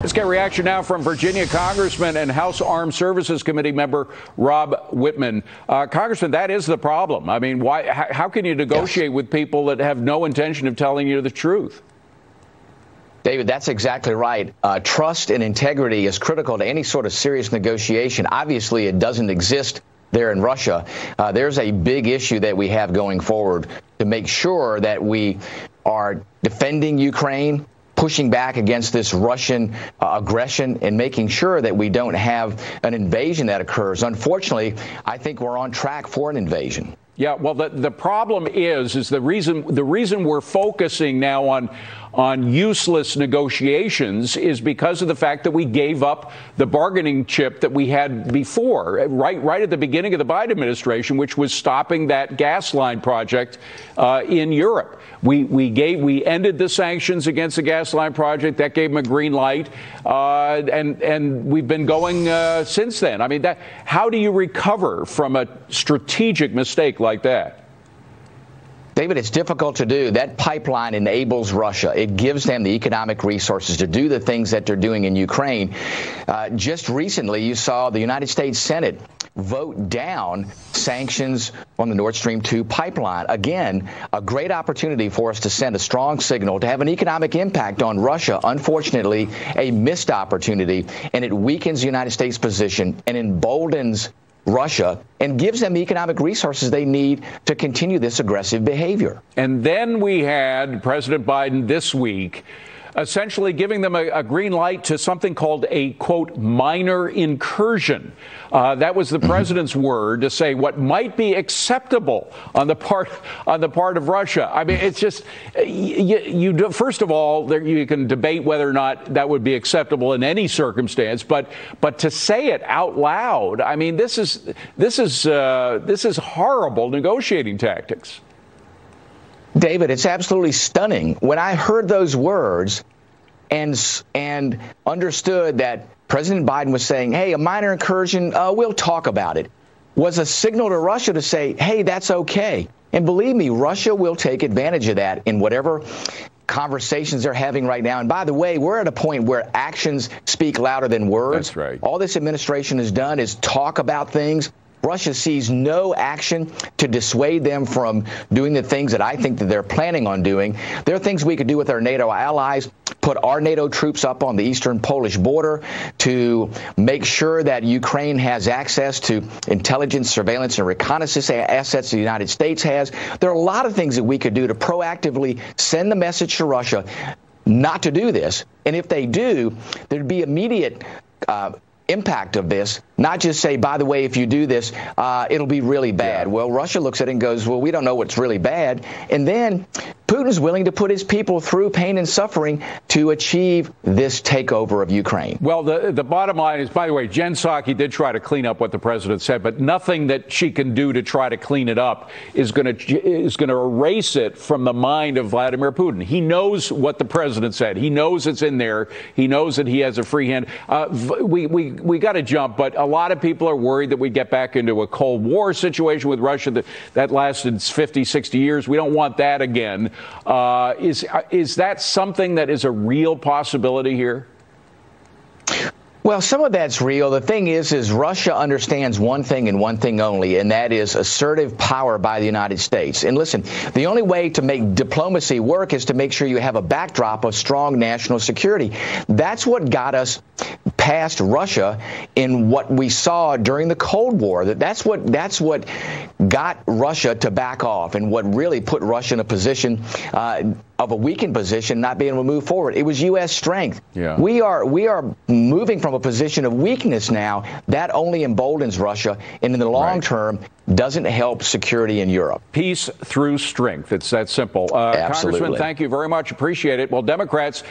Let's get reaction now from Virginia Congressman and House Armed Services Committee member Rob Wittman. Uh, Congressman, that is the problem. I mean, why? How, how can you negotiate yes. with people that have no intention of telling you the truth? David, that's exactly right. Uh, trust and integrity is critical to any sort of serious negotiation. Obviously, it doesn't exist there in Russia. Uh, there's a big issue that we have going forward to make sure that we are defending Ukraine, pushing back against this Russian uh, aggression and making sure that we don't have an invasion that occurs. Unfortunately, I think we're on track for an invasion. Yeah, well, the, the problem is, is the reason the reason we're focusing now on on useless negotiations is because of the fact that we gave up the bargaining chip that we had before, right right at the beginning of the Biden administration, which was stopping that gas line project uh, in Europe. We we gave we ended the sanctions against the gas line project that gave them a green light, uh, and and we've been going uh, since then. I mean, that how do you recover from a strategic mistake like like that? David, it's difficult to do. That pipeline enables Russia. It gives them the economic resources to do the things that they're doing in Ukraine. Uh, just recently, you saw the United States Senate vote down sanctions on the Nord Stream 2 pipeline. Again, a great opportunity for us to send a strong signal to have an economic impact on Russia. Unfortunately, a missed opportunity, and it weakens the United States' position and emboldens Russia and gives them the economic resources they need to continue this aggressive behavior. And then we had President Biden this week essentially giving them a, a, green light to something called a quote minor incursion. Uh, that was the president's word to say what might be acceptable on the part on the part of Russia. I mean, it's just you, you do, first of all there, you can debate whether or not that would be acceptable in any circumstance, but but to say it out loud, I mean, this is this is uh, this is horrible negotiating tactics. David, it's absolutely stunning. When I heard those words and and understood that President Biden was saying, "Hey, a minor incursion, uh, we'll talk about it," was a signal to Russia to say, "Hey, that's okay." And believe me, Russia will take advantage of that in whatever conversations they're having right now. And by the way, we're at a point where actions speak louder than words. That's right. All this administration has done is talk about things. Russia sees no action to dissuade them from doing the things that I think that they're planning on doing. There are things we could do with our NATO allies, put our NATO troops up on the eastern Polish border to make sure that Ukraine has access to intelligence, surveillance, and reconnaissance assets the United States has. There are a lot of things that we could do to proactively send the message to Russia not to do this. And if they do, there'd be immediate uh, impact of this, not just say, by the way, if you do this, uh, it'll be really bad. Yeah. Well, Russia looks at it and goes, well, we don't know what's really bad. And then Putin's willing to put his people through pain and suffering to achieve this takeover of Ukraine. Well, the, the bottom line is, by the way, Jen Psaki did try to clean up what the president said, but nothing that she can do to try to clean it up is going to is going to erase it from the mind of Vladimir Putin. He knows what the president said. He knows it's in there. He knows that he has a free hand. Uh, we we we got to jump, but lot of people are worried that we get back into a Cold War situation with Russia that that lasted 50, 60 years. We don't want that again. Uh, is is that something that is a real possibility here? Well, some of that's real. The thing is, is Russia understands one thing and one thing only, and that is assertive power by the United States. And listen, the only way to make diplomacy work is to make sure you have a backdrop of strong national security. That's what got us past Russia in what we saw during the Cold War. That that's what that's what got Russia to back off, and what really put Russia in a position uh, of a weakened position, not being able to move forward. It was U.S. strength. Yeah. We are we are moving from a position of weakness now. That only emboldens Russia, and in the long right. term, doesn't help security in Europe. Peace through strength. It's that simple. Uh, Absolutely. Congressman, thank you very much. Appreciate it. Well, Democrats